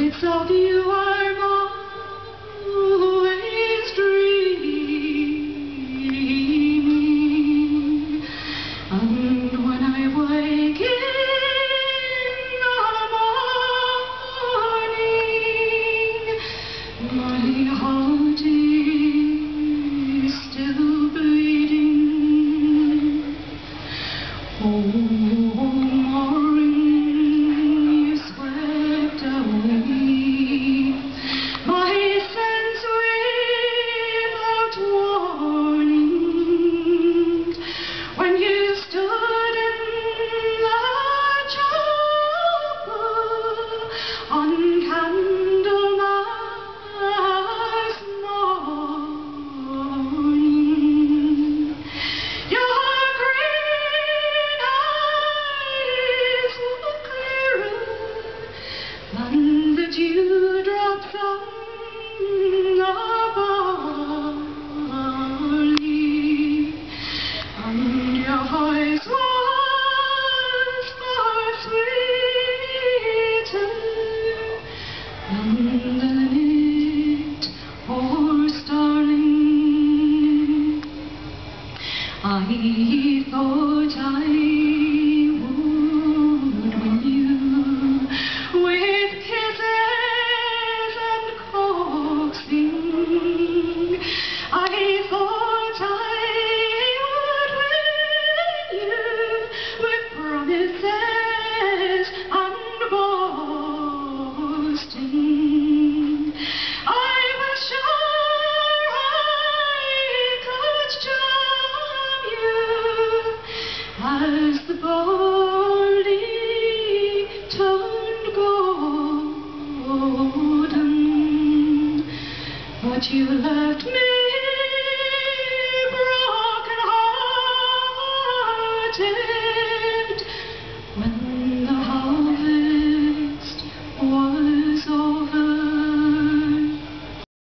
Without you, I I thought But you left me broken hearted.